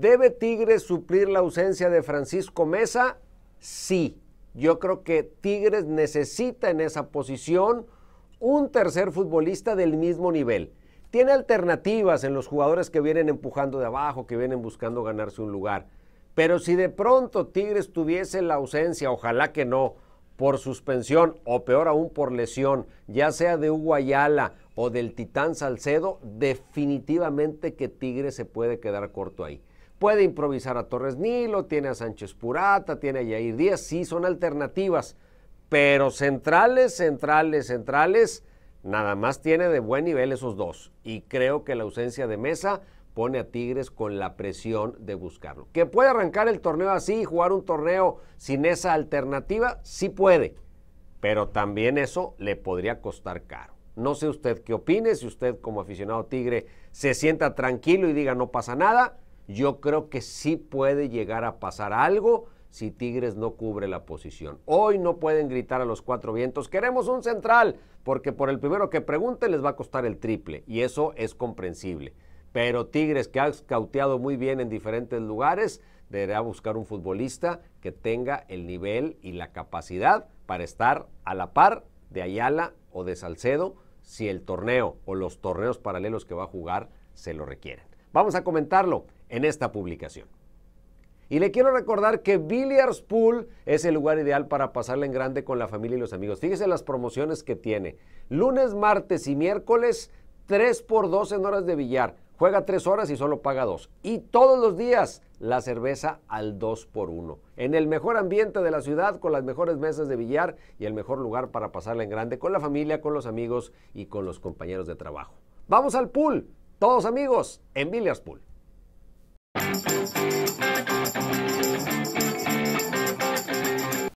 ¿Debe Tigres suplir la ausencia de Francisco Mesa? Sí. Yo creo que Tigres necesita en esa posición un tercer futbolista del mismo nivel. Tiene alternativas en los jugadores que vienen empujando de abajo, que vienen buscando ganarse un lugar. Pero si de pronto Tigres tuviese la ausencia, ojalá que no, por suspensión o peor aún por lesión, ya sea de Hugo Ayala o del Titán Salcedo, definitivamente que Tigres se puede quedar corto ahí. Puede improvisar a Torres Nilo, tiene a Sánchez Purata, tiene a Yair Díaz, sí, son alternativas. Pero centrales, centrales, centrales, nada más tiene de buen nivel esos dos. Y creo que la ausencia de Mesa pone a Tigres con la presión de buscarlo. ¿Que puede arrancar el torneo así y jugar un torneo sin esa alternativa? Sí puede. Pero también eso le podría costar caro. No sé usted qué opine, si usted como aficionado Tigre se sienta tranquilo y diga no pasa nada yo creo que sí puede llegar a pasar algo si Tigres no cubre la posición. Hoy no pueden gritar a los cuatro vientos, queremos un central, porque por el primero que pregunte les va a costar el triple, y eso es comprensible. Pero Tigres, que ha cauteado muy bien en diferentes lugares, deberá buscar un futbolista que tenga el nivel y la capacidad para estar a la par de Ayala o de Salcedo si el torneo o los torneos paralelos que va a jugar se lo requieren. Vamos a comentarlo en esta publicación. Y le quiero recordar que Billiards Pool es el lugar ideal para pasarla en grande con la familia y los amigos. Fíjese las promociones que tiene. Lunes, martes y miércoles, 3 por 2 en horas de billar. Juega 3 horas y solo paga 2. Y todos los días la cerveza al 2 por 1. En el mejor ambiente de la ciudad, con las mejores mesas de billar y el mejor lugar para pasarla en grande con la familia, con los amigos y con los compañeros de trabajo. Vamos al pool, todos amigos, en Billiards Pool.